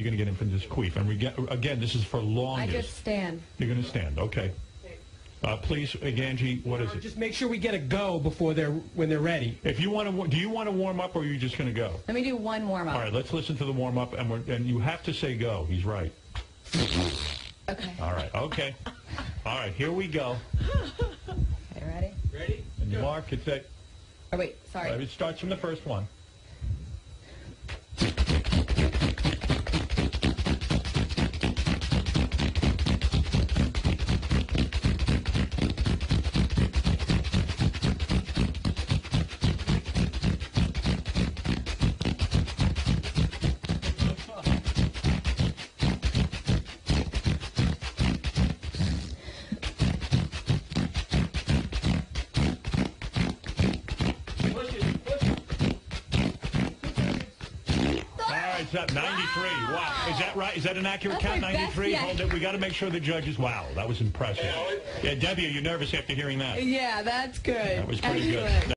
You're going to get in from this queef. And we get, again, this is for long. I longest. just stand. You're going to stand. Okay. Uh, please, uh, Ganji, what is it? Just make sure we get a go before they're when they're ready. If you want to, do you want to warm up, or are you just going to go? Let me do one warm up. All right, let's listen to the warm up, and we're, and you have to say go. He's right. Okay. All right. Okay. All right. Here we go. Okay, ready? Ready? And Mark, it's that. Oh, wait. Sorry. It starts from the first one. It's up 93. Wow. Is that right? Is that an accurate That's count? 93? Hold it. We got to make sure the judges. Wow, that was impressive. Yeah, Debbie, are you nervous after hearing that? Yeah, that's good. That was pretty good.